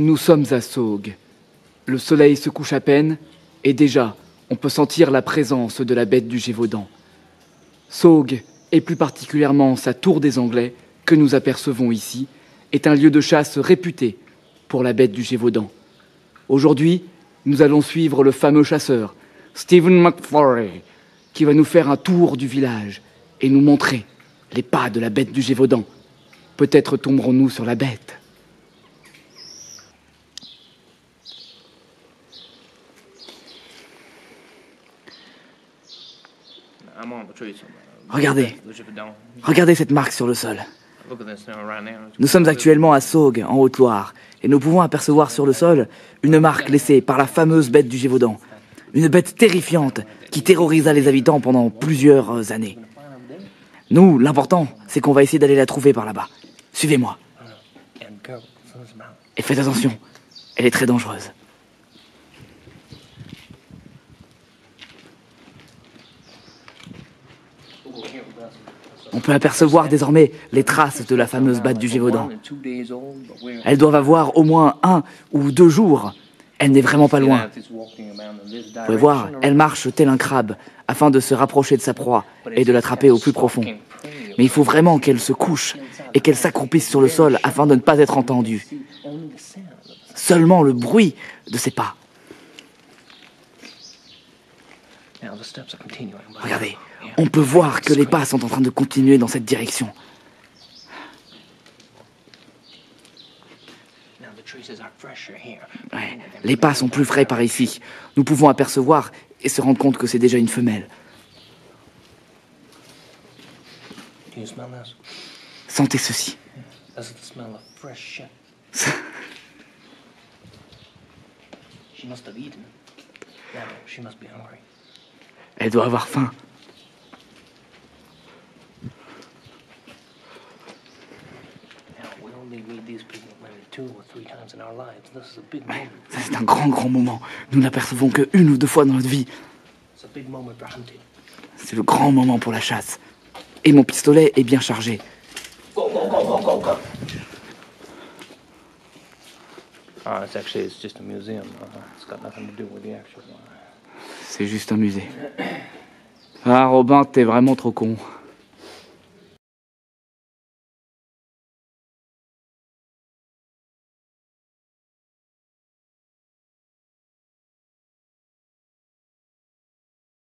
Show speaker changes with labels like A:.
A: Nous sommes à Saugue. Le soleil se couche à peine et déjà on peut sentir la présence de la bête du Gévaudan. Saugue, et plus particulièrement sa tour des Anglais, que nous apercevons ici, est un lieu de chasse réputé pour la bête du Gévaudan. Aujourd'hui, nous allons suivre le fameux chasseur, Stephen McFlurry, qui va nous faire un tour du village et nous montrer les pas de la bête du Gévaudan. Peut-être tomberons-nous sur la bête. Regardez, regardez cette marque sur le sol. Nous sommes actuellement à Saugue, en Haute-Loire, et nous pouvons apercevoir sur le sol une marque laissée par la fameuse bête du Gévaudan. Une bête terrifiante qui terrorisa les habitants pendant plusieurs années. Nous, l'important, c'est qu'on va essayer d'aller la trouver par là-bas. Suivez-moi. Et faites attention, elle est très dangereuse. On peut apercevoir désormais les traces de la fameuse batte du Gévaudan. Elles doivent avoir au moins un ou deux jours. Elle n'est vraiment pas loin. Vous pouvez voir, elle marche tel un crabe afin de se rapprocher de sa proie et de l'attraper au plus profond. Mais il faut vraiment qu'elle se couche et qu'elle s'accroupisse sur le sol afin de ne pas être entendue. Seulement le bruit de ses pas. Regardez, on peut voir que les pas sont en train de continuer dans cette direction. les pas sont plus frais par ici. Nous pouvons apercevoir et se rendre compte que c'est déjà une femelle. Sentez ceci. Elle doit avoir faim. c'est un grand, grand moment. Nous n'apercevons que une ou deux fois dans notre vie. C'est le grand moment pour la chasse. Et mon pistolet est bien chargé. C'est juste un. Ah, Robin, t'es vraiment trop con.